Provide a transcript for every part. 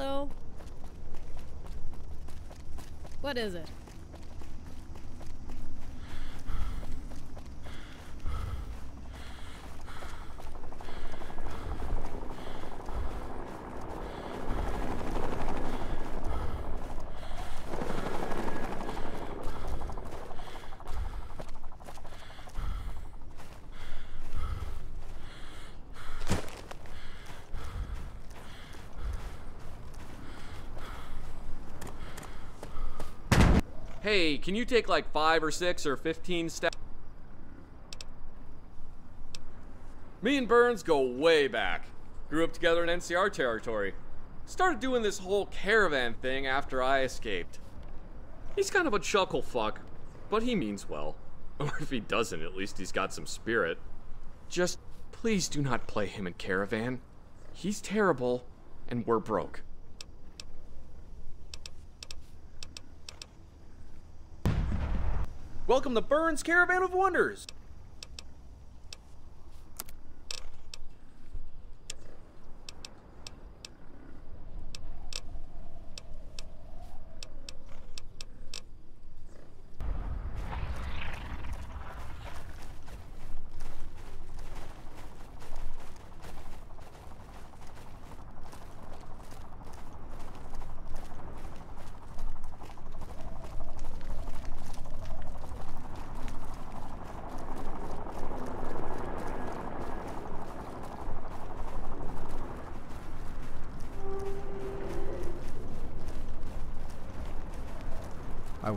yellow? What is it? Hey, can you take like five or six or 15 steps? Me and Burns go way back. Grew up together in NCR territory. Started doing this whole caravan thing after I escaped. He's kind of a chuckle fuck, but he means well. Or if he doesn't, at least he's got some spirit. Just please do not play him in Caravan. He's terrible, and we're broke. Welcome to Burns Caravan of Wonders.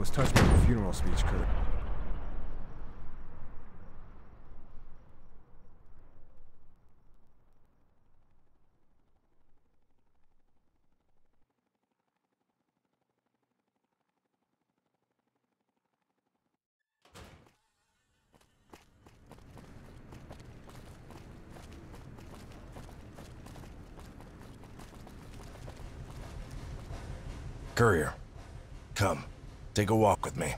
Was touched by the funeral speech, Kurt. Courier, come. Take a walk with me.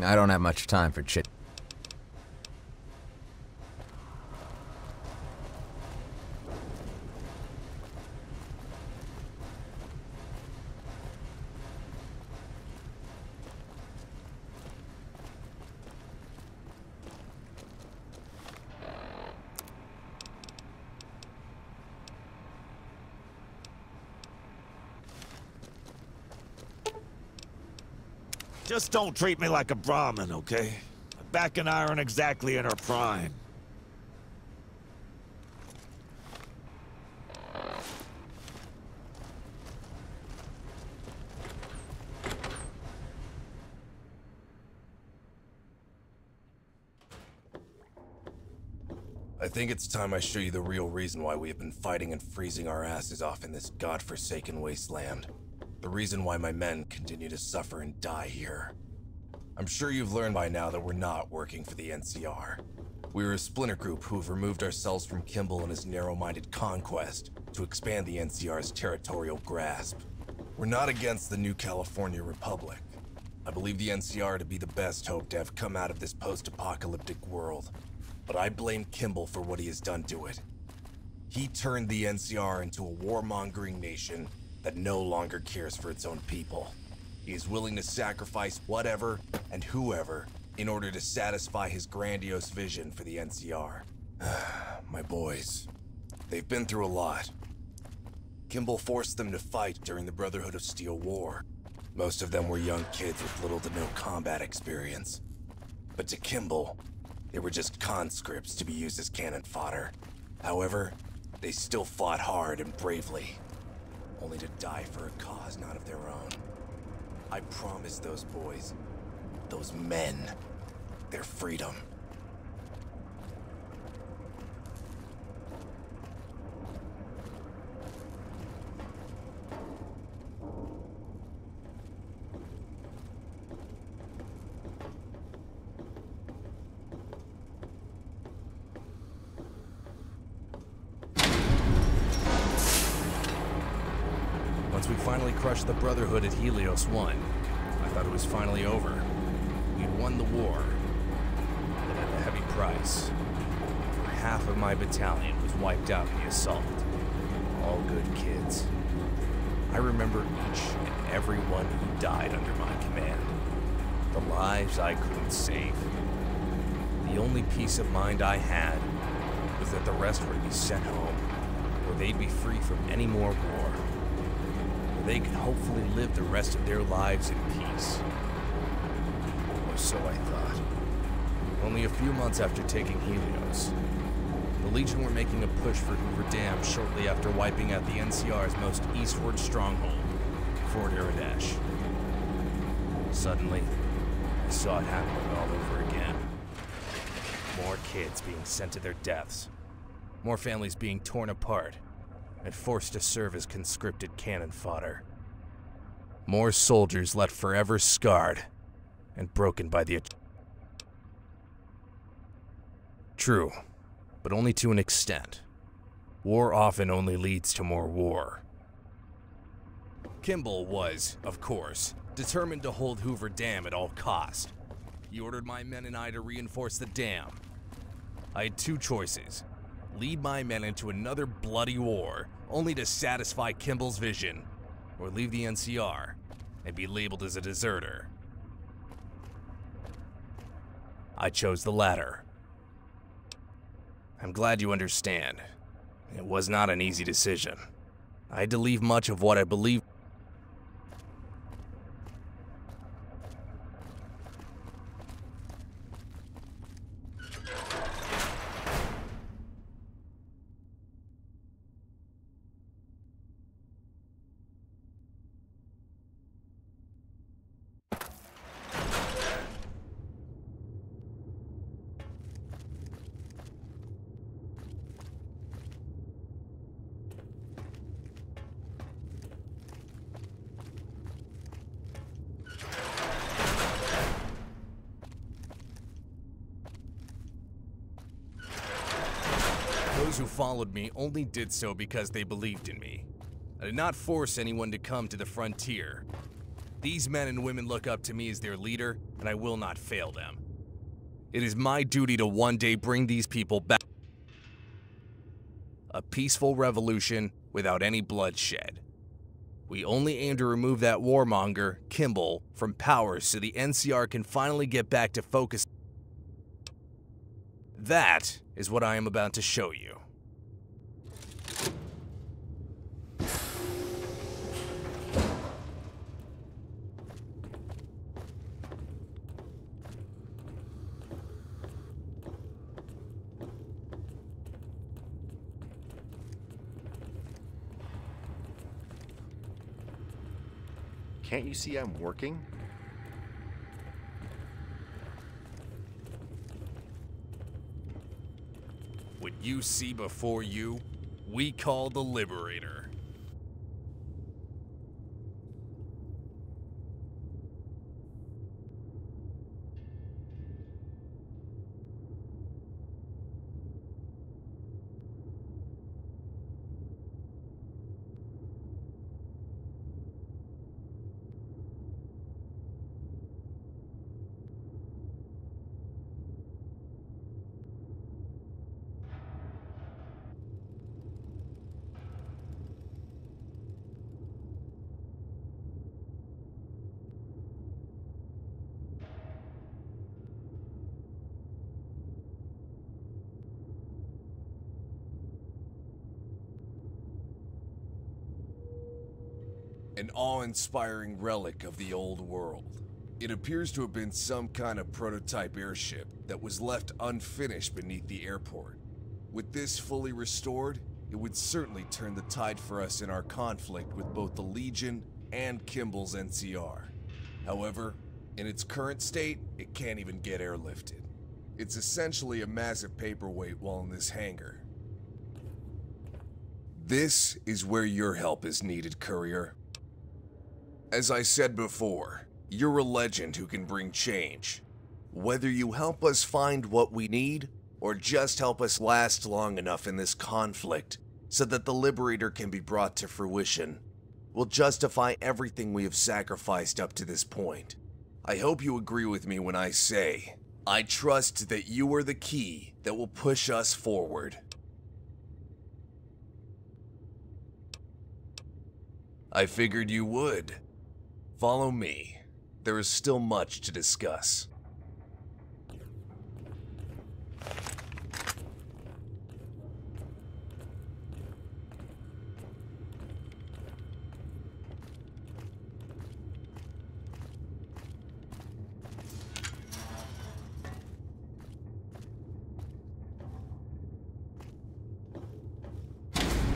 I don't have much time for chit. Just don't treat me like a Brahmin, okay? Back and I aren't exactly in our prime. I think it's time I show you the real reason why we have been fighting and freezing our asses off in this godforsaken wasteland. The reason why my men continue to suffer and die here. I'm sure you've learned by now that we're not working for the NCR. We're a splinter group who have removed ourselves from Kimball and his narrow-minded conquest to expand the NCR's territorial grasp. We're not against the new California Republic. I believe the NCR to be the best hope to have come out of this post-apocalyptic world. But I blame Kimball for what he has done to it. He turned the NCR into a warmongering nation that no longer cares for its own people. He is willing to sacrifice whatever and whoever in order to satisfy his grandiose vision for the NCR. My boys, they've been through a lot. Kimball forced them to fight during the Brotherhood of Steel War. Most of them were young kids with little to no combat experience. But to Kimball, they were just conscripts to be used as cannon fodder. However, they still fought hard and bravely, only to die for a cause not of their own. I promised those boys, those men, their freedom. Once we finally crushed the Brotherhood at Helios 1, I thought it was finally over. We'd won the war, but at a heavy price. Half of my battalion was wiped out in the assault. all good kids. I remember each and every one who died under my command. The lives I couldn't save. The only peace of mind I had was that the rest would be sent home, where they'd be free from any more war. They could hopefully live the rest of their lives in peace. Or so I thought. Only a few months after taking Helios, the Legion were making a push for Hoover Dam shortly after wiping out the NCR's most eastward stronghold, Fort Aradesh. Suddenly, I saw it happening all over again. More kids being sent to their deaths, more families being torn apart and forced to serve as conscripted cannon fodder. More soldiers left forever scarred and broken by the. True, but only to an extent. War often only leads to more war. Kimball was, of course, determined to hold Hoover Dam at all cost. He ordered my men and I to reinforce the dam. I had two choices lead my men into another bloody war, only to satisfy Kimball's vision, or leave the NCR and be labeled as a deserter. I chose the latter. I'm glad you understand. It was not an easy decision. I had to leave much of what I believed. Those who followed me only did so because they believed in me. I did not force anyone to come to the frontier. These men and women look up to me as their leader, and I will not fail them. It is my duty to one day bring these people back. A peaceful revolution without any bloodshed. We only aim to remove that warmonger, Kimball, from power so the NCR can finally get back to focus. That is what I am about to show you. Can't you see I'm working? What you see before you, we call the Liberator. An awe inspiring relic of the old world. It appears to have been some kind of prototype airship that was left unfinished beneath the airport. With this fully restored, it would certainly turn the tide for us in our conflict with both the Legion and Kimball's NCR. However, in its current state, it can't even get airlifted. It's essentially a massive paperweight while in this hangar. This is where your help is needed, Courier. As I said before, you're a legend who can bring change. Whether you help us find what we need, or just help us last long enough in this conflict so that the Liberator can be brought to fruition, will justify everything we have sacrificed up to this point. I hope you agree with me when I say, I trust that you are the key that will push us forward. I figured you would. Follow me. There is still much to discuss.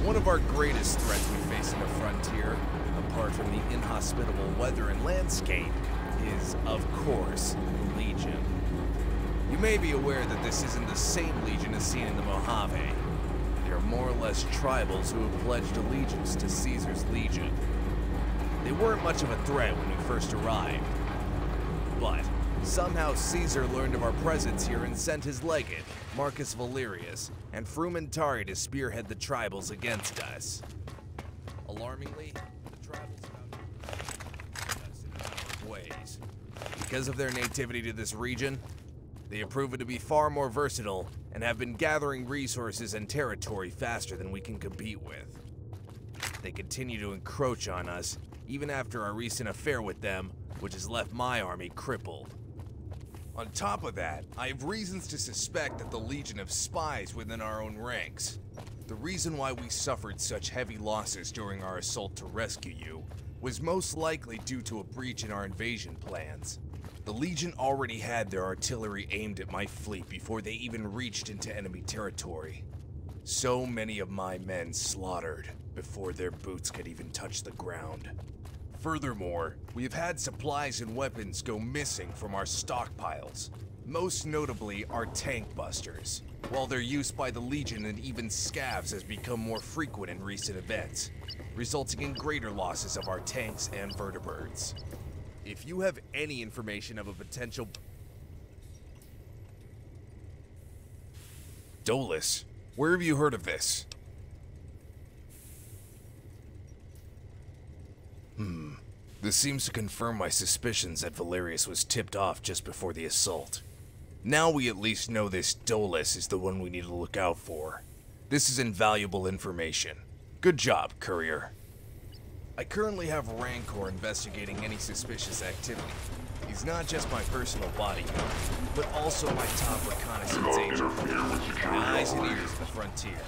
One of our greatest threats we face in the frontier, apart from the inhospitable weather and landscape, is, of course, Legion. You may be aware that this isn't the same Legion as seen in the Mojave. They are more or less tribals who have pledged allegiance to Caesar's Legion. They weren't much of a threat when we first arrived. But somehow Caesar learned of our presence here and sent his legate, Marcus Valerius, and Frumentarii to spearhead the tribals against us. Alarmingly, the tribals found us in a number of ways. Because of their nativity to this region, they have proven to be far more versatile and have been gathering resources and territory faster than we can compete with. They continue to encroach on us, even after our recent affair with them, which has left my army crippled. On top of that, I have reasons to suspect that the Legion have spies within our own ranks. The reason why we suffered such heavy losses during our assault to rescue you was most likely due to a breach in our invasion plans. The Legion already had their artillery aimed at my fleet before they even reached into enemy territory. So many of my men slaughtered before their boots could even touch the ground. Furthermore, we have had supplies and weapons go missing from our stockpiles, most notably our tank busters, while their use by the Legion and even scavs has become more frequent in recent events, resulting in greater losses of our tanks and vertibirds. If you have any information of a potential Dolus, where have you heard of this? Hmm. This seems to confirm my suspicions that Valerius was tipped off just before the assault. Now we at least know this Dolus is the one we need to look out for. This is invaluable information. Good job, Courier. I currently have Rancor investigating any suspicious activity. He's not just my personal bodyguard, but also my top reconnaissance agent. Eyes and ears the frontier.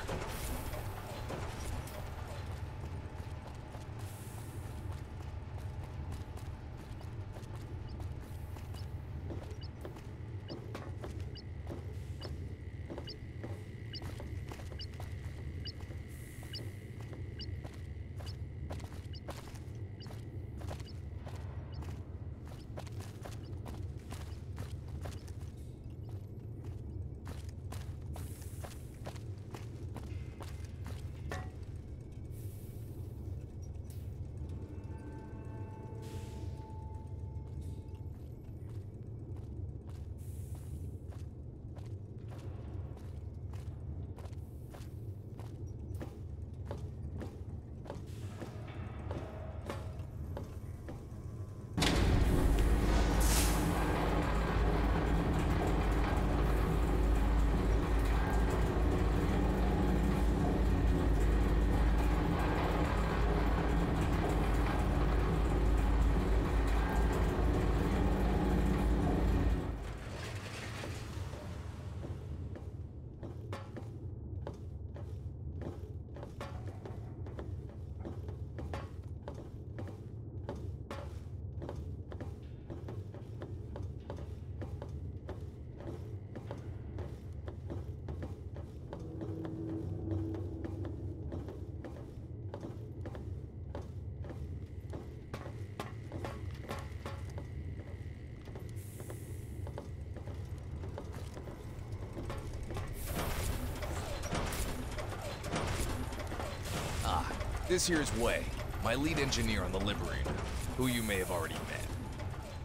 This here's Way, my lead engineer on the Liberator, who you may have already met.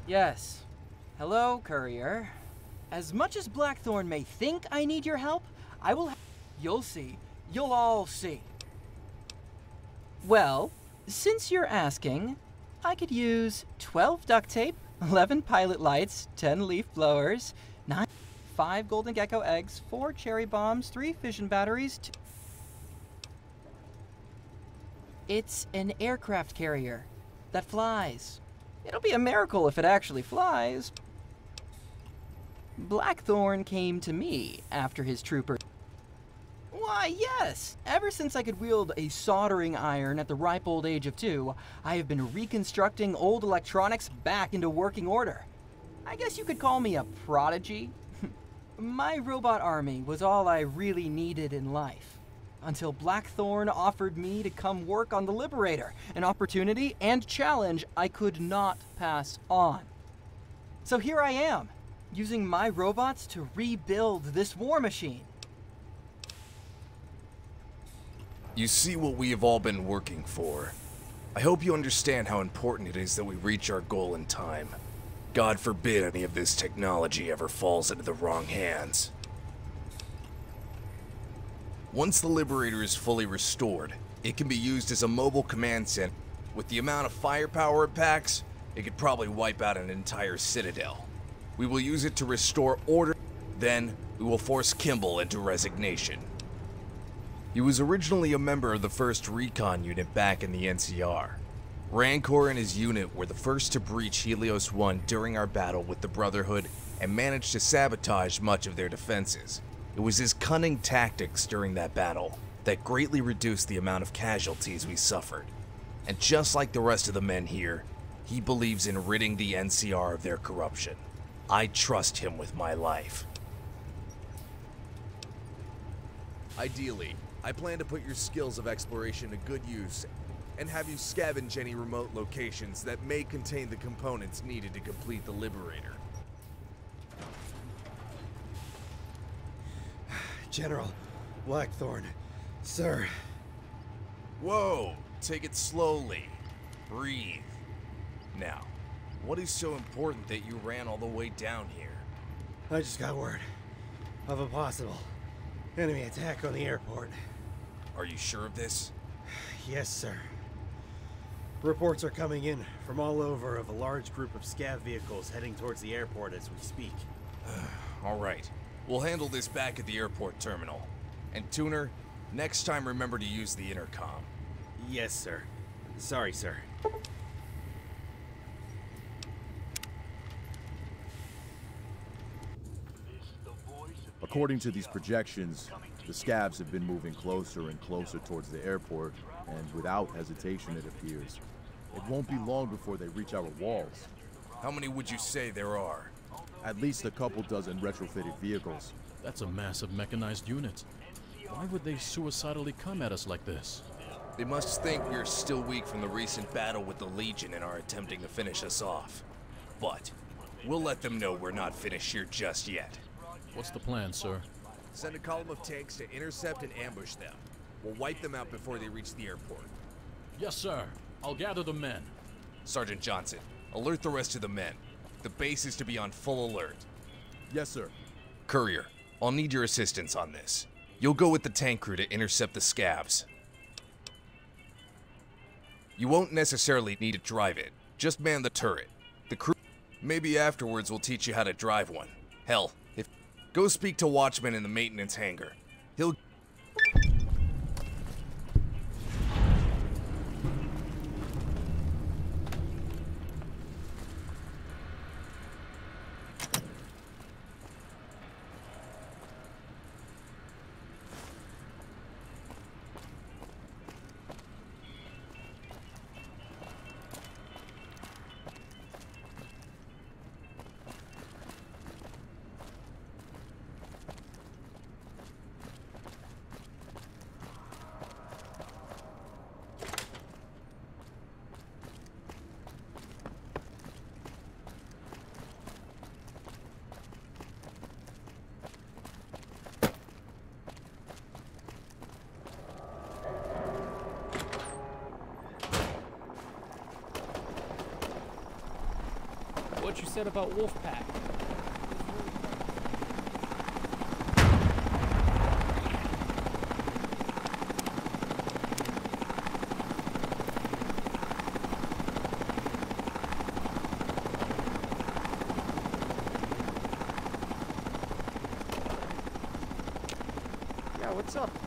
Yes. Hello, courier. As much as Blackthorn may think I need your help, I will. You'll see. You'll all see. Well, since you're asking, I could use 12 duct tape, 11 pilot lights, 10 leaf blowers, 9 5 golden gecko eggs, 4 cherry bombs, 3 fission batteries, It's an aircraft carrier that flies. It'll be a miracle if it actually flies. Blackthorn came to me after his trooper. Why, yes! Ever since I could wield a soldering iron at the ripe old age of two, I have been reconstructing old electronics back into working order. I guess you could call me a prodigy. My robot army was all I really needed in life. Until Blackthorn offered me to come work on the Liberator, an opportunity and challenge I could not pass on. So here I am, using my robots to rebuild this war machine. You see what we have all been working for. I hope you understand how important it is that we reach our goal in time. God forbid any of this technology ever falls into the wrong hands. Once the Liberator is fully restored, it can be used as a mobile command center. With the amount of firepower it packs, it could probably wipe out an entire citadel. We will use it to restore order, then we will force Kimball into resignation. He was originally a member of the 1st Recon Unit back in the NCR. Rancor and his unit were the first to breach Helios 1 during our battle with the Brotherhood and managed to sabotage much of their defenses. It was his cunning tactics during that battle that greatly reduced the amount of casualties we suffered. And just like the rest of the men here, he believes in ridding the NCR of their corruption. I trust him with my life. Ideally, I plan to put your skills of exploration to good use and have you scavenge any remote locations that may contain the components needed to complete the Liberator. General Blackthorn, sir. Whoa, take it slowly. Breathe. Now, what is so important that you ran all the way down here? I just got word of a possible enemy attack on the airport. Are you sure of this? Yes, sir. Reports are coming in from all over of a large group of scav vehicles heading towards the airport as we speak. all right. We'll handle this back at the airport terminal. And Tuner, next time remember to use the intercom. Yes, sir. Sorry, sir. According to these projections, the scavs have been moving closer and closer towards the airport, and without hesitation, it appears. It won't be long before they reach our walls. How many would you say there are? At least a couple dozen retrofitted vehicles. That's a massive mechanized unit. Why would they suicidally come at us like this? They must think we're still weak from the recent battle with the Legion and are attempting to finish us off. But, we'll let them know we're not finished here just yet. What's the plan, sir? Send a column of tanks to intercept and ambush them. We'll wipe them out before they reach the airport. Yes, sir. I'll gather the men. Sergeant Johnson, alert the rest of the men. The base is to be on full alert. Yes, sir. Courier, I'll need your assistance on this. You'll go with the tank crew to intercept the scavs. You won't necessarily need to drive it. Just man the turret. The crew... Maybe afterwards we'll teach you how to drive one. Hell, if... Go speak to Watchman in the maintenance hangar. He'll... what you said about Wolfpack. Yeah, what's up?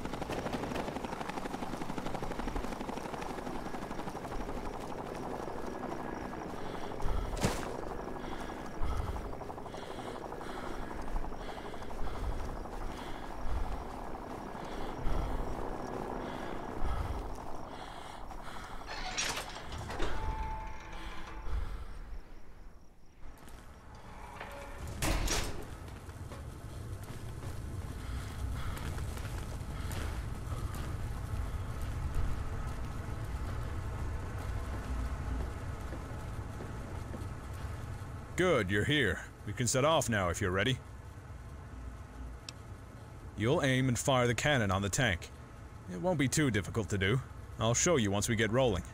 Good, you're here. We can set off now if you're ready. You'll aim and fire the cannon on the tank. It won't be too difficult to do. I'll show you once we get rolling.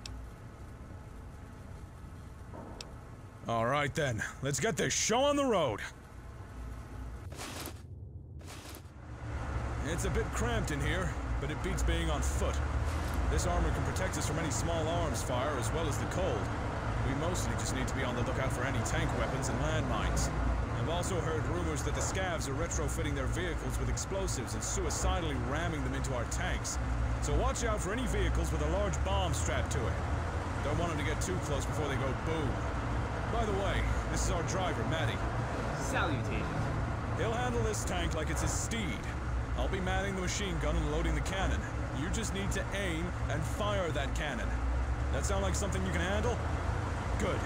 Alright then, let's get this show on the road. It's a bit cramped in here, but it beats being on foot. This armor can protect us from any small arms fire as well as the cold. We mostly just need to be on the lookout for any tank weapons and landmines. I've also heard rumors that the scavs are retrofitting their vehicles with explosives and suicidally ramming them into our tanks. So watch out for any vehicles with a large bomb strapped to it. Don't want them to get too close before they go boom. By the way, this is our driver, Matty. Salutations. He'll handle this tank like it's his steed. I'll be manning the machine gun and loading the cannon. You just need to aim and fire that cannon. That sound like something you can handle? Good.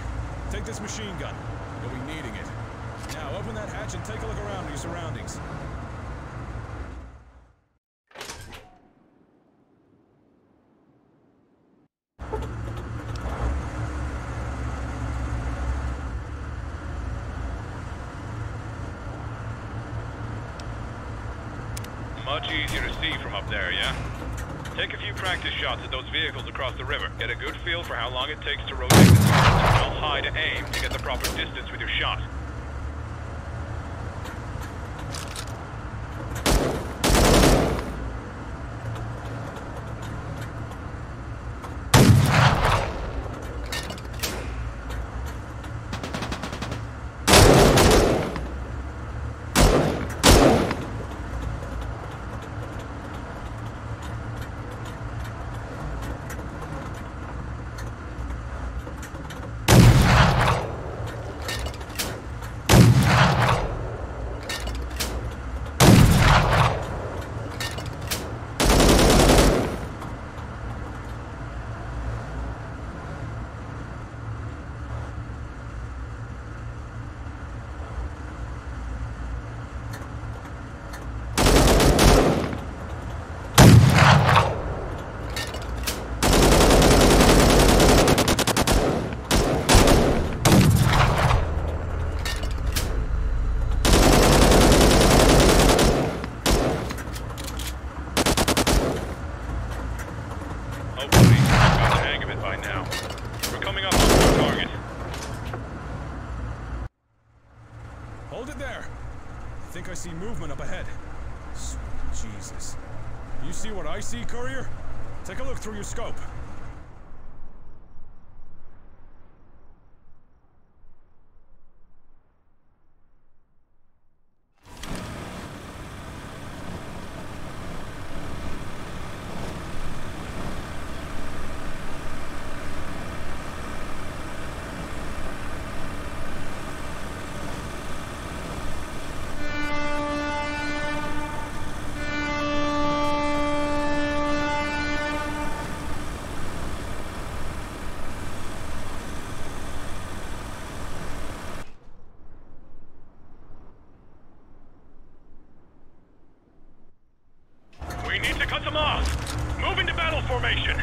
Take this machine gun. You'll be needing it. Now open that hatch and take a look around your surroundings. Much easier to see from up there, yeah? Take a few practice shots at those vehicles across the river. Get a good feel for how long it takes to rotate the target how high to aim to get the proper distance with your shot. Hopefully, you've got the hang of it by now. We're coming up on our target. Hold it there. I think I see movement up ahead. Sweet Jesus. You see Courier? Take a look through your scope. We need to cut them off! Move into battle formation!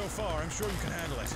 So far. I'm sure you can handle it.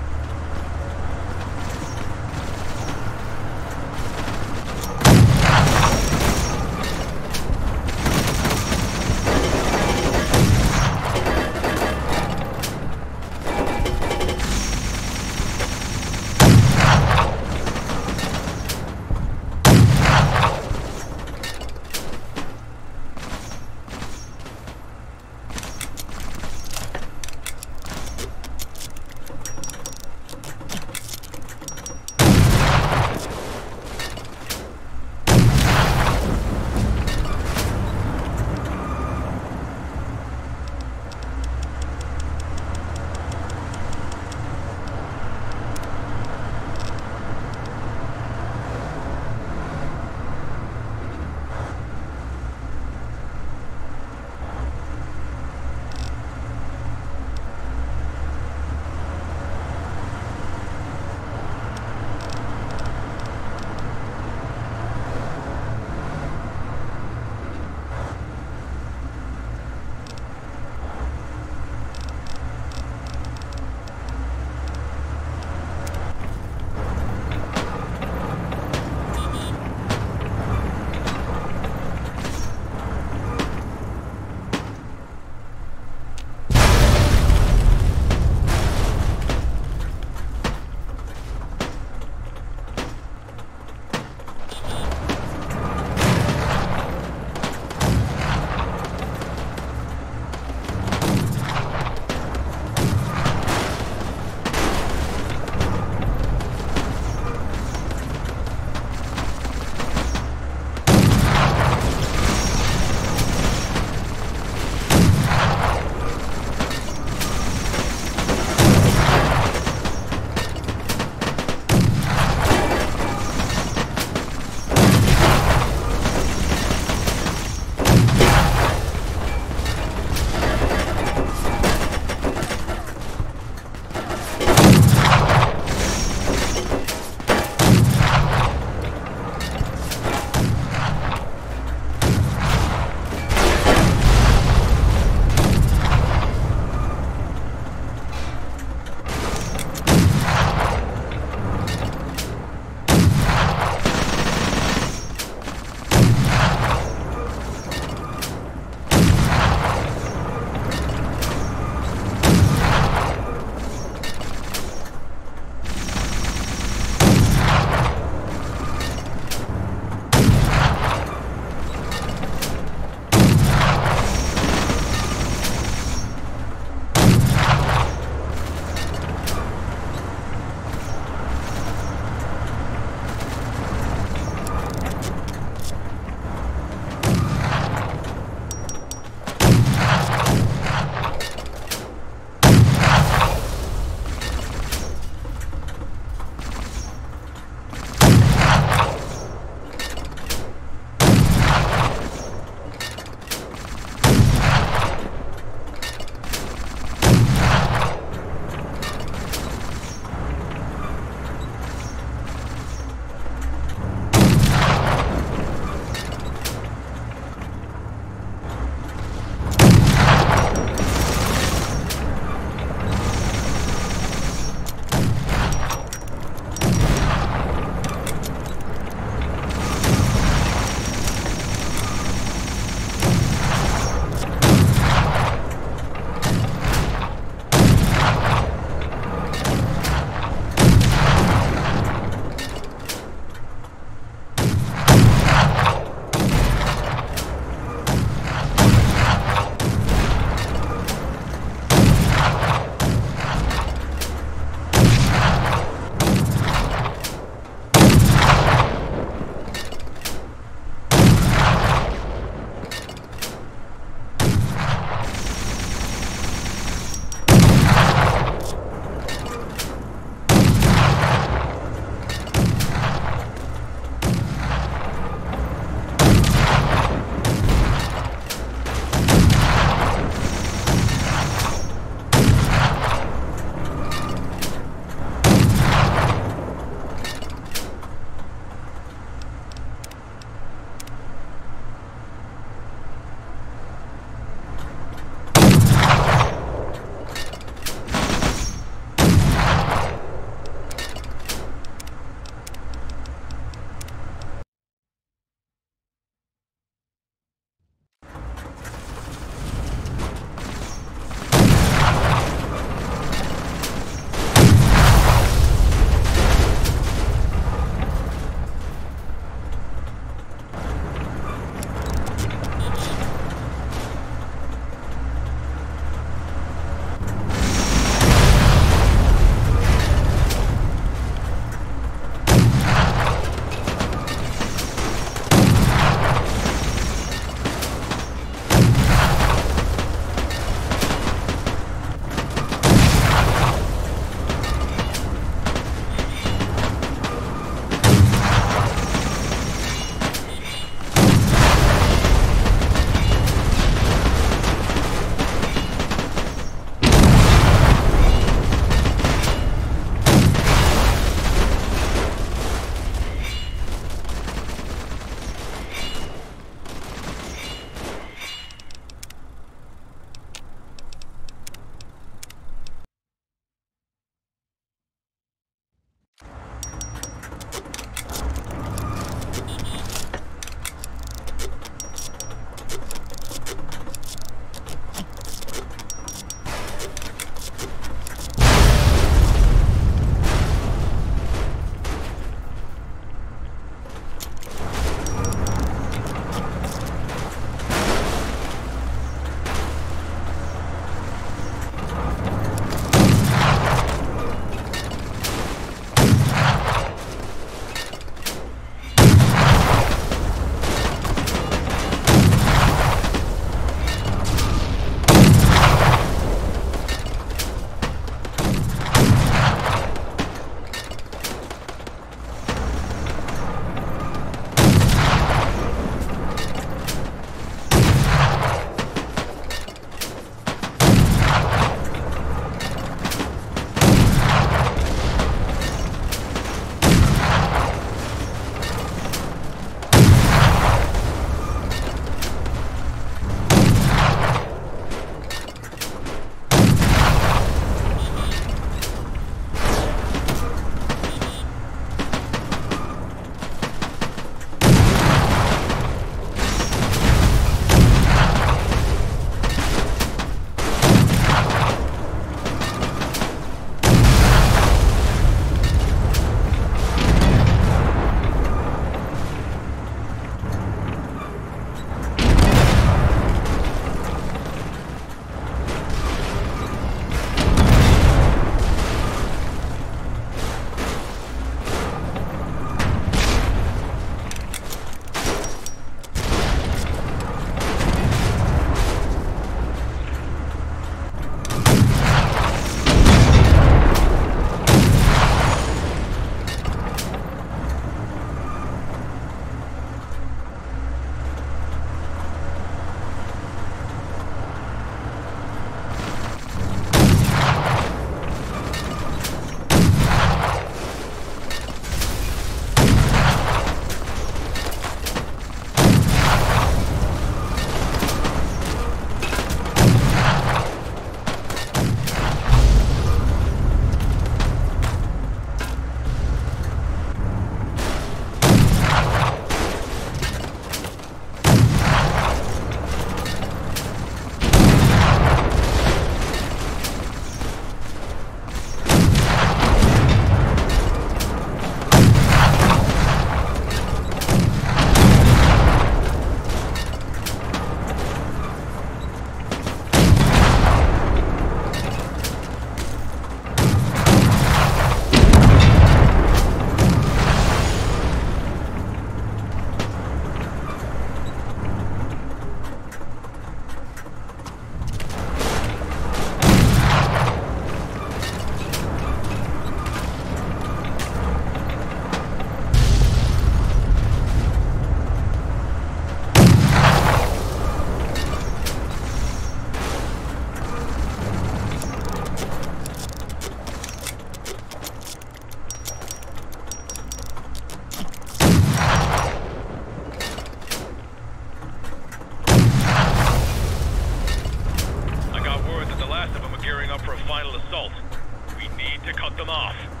to cut them off.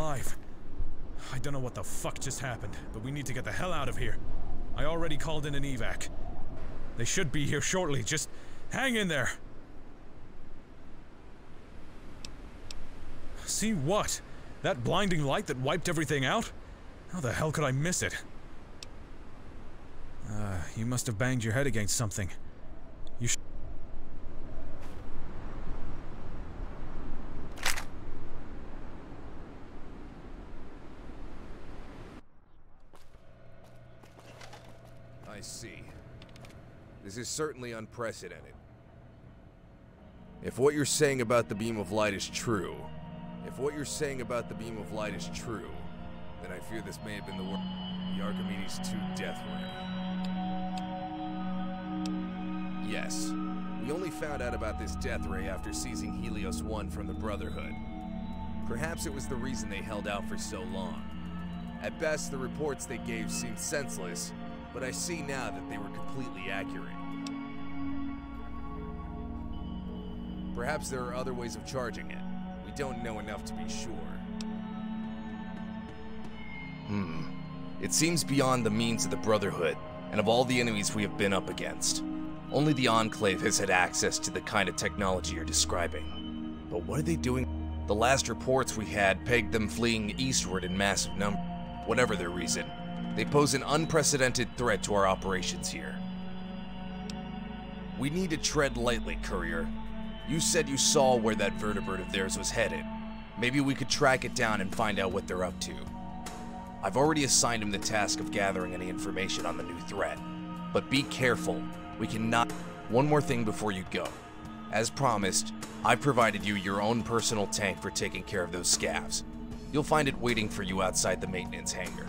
Alive. I don't know what the fuck just happened, but we need to get the hell out of here. I already called in an evac. They should be here shortly. Just hang in there. See what? That blinding light that wiped everything out? How the hell could I miss it? Uh, you must have banged your head against something. I see. This is certainly unprecedented. If what you're saying about the beam of light is true, if what you're saying about the beam of light is true, then I fear this may have been the work the Archimedes 2 death ray. Yes, we only found out about this death ray after seizing Helios 1 from the Brotherhood. Perhaps it was the reason they held out for so long. At best, the reports they gave seemed senseless, but I see now that they were completely accurate. Perhaps there are other ways of charging it. We don't know enough to be sure. Hmm. It seems beyond the means of the Brotherhood, and of all the enemies we have been up against. Only the Enclave has had access to the kind of technology you're describing. But what are they doing? The last reports we had pegged them fleeing eastward in massive numbers. Whatever their reason, they pose an unprecedented threat to our operations here. We need to tread lightly, Courier. You said you saw where that vertibird of theirs was headed. Maybe we could track it down and find out what they're up to. I've already assigned him the task of gathering any information on the new threat. But be careful, we cannot... One more thing before you go. As promised, I've provided you your own personal tank for taking care of those scavs. You'll find it waiting for you outside the maintenance hangar.